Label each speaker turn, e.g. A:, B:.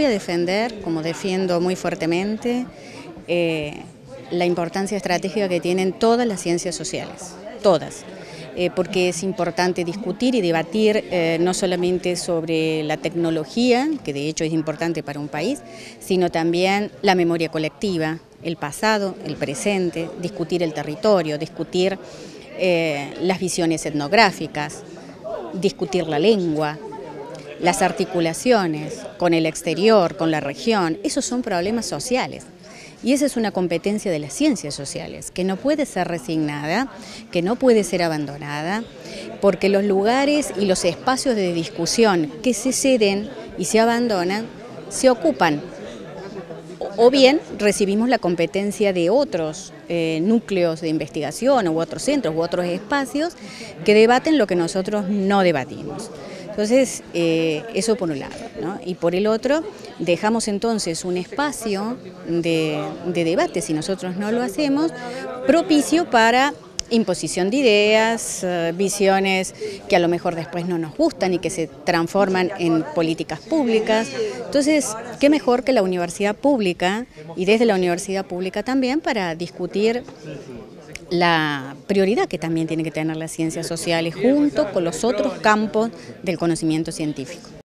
A: voy a defender, como defiendo muy fuertemente, eh, la importancia estratégica que tienen todas las ciencias sociales, todas. Eh, porque es importante discutir y debatir eh, no solamente sobre la tecnología, que de hecho es importante para un país, sino también la memoria colectiva, el pasado, el presente, discutir el territorio, discutir las visiones etnográficas, discutir la lengua, las articulaciones con el exterior, con la región, esos son problemas sociales. Y esa es una competencia de las ciencias sociales, que no puede ser resignada, que no puede ser abandonada, porque los lugares y los espacios de discusión que se ceden y se abandonan, se ocupan. O bien recibimos la competencia de otros eh, núcleos de investigación u otros centros u otros espacios que debaten lo que nosotros no debatimos. Entonces, eh, eso por un lado. Y por el otro, dejamos entonces un espacio de, debate, si nosotros no lo hacemos, propicio para imposición de ideas, eh, visiones que a lo mejor después no nos gustan y que se transforman en políticas públicas. Entonces, qué mejor que la universidad pública y desde la universidad pública también para discutir la prioridad que también tiene que tener las ciencias sociales junto con los otros campos del conocimiento científico.